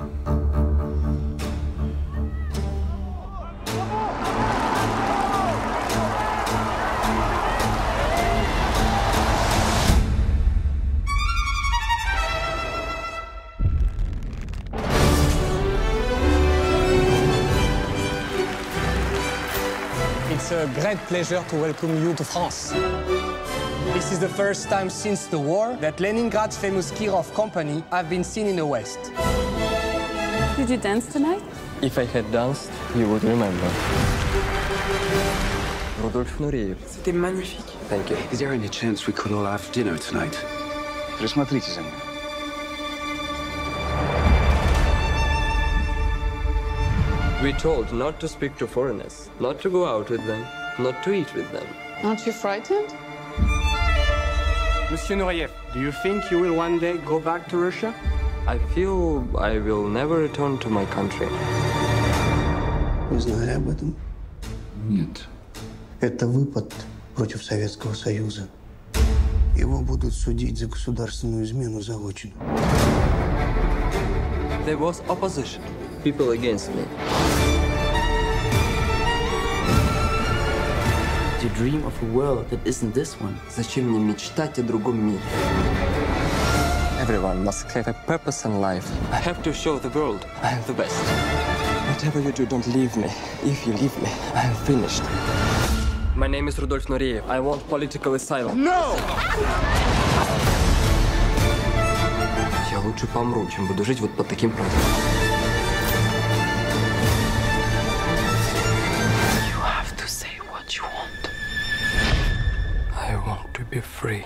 It's a great pleasure to welcome you to France. This is the first time since the war that Leningrad's famous Kirov company have been seen in the West. Did you dance tonight? If I had danced, you would remember. Rudolf Nureyev. C'était magnifique. Thank you. Is there any chance we could all have dinner tonight? Присмотрите за мной. We told not to speak to foreigners, not to go out with them, not to eat with them. Aren't you frightened? Monsieur Nureyev, do you think you will one day go back to Russia? I feel I will never return to my country. Вы знали об этом? Нет. Это выпад против Советского Союза. Его будут судить за государственную измену заочно. There was opposition, people against me. You dream of a world that isn't this one. Зачем мне мечтать о другом мире? Everyone must have a purpose in life. I have to show the world I am the best. Whatever you do, don't leave me. If you leave me, I am finished. My name is Rudolf Nureyev. I want political asylum. No! Я лучше помру, чем буду жить вот под таким правилам. You have to say what you want. I want to be free.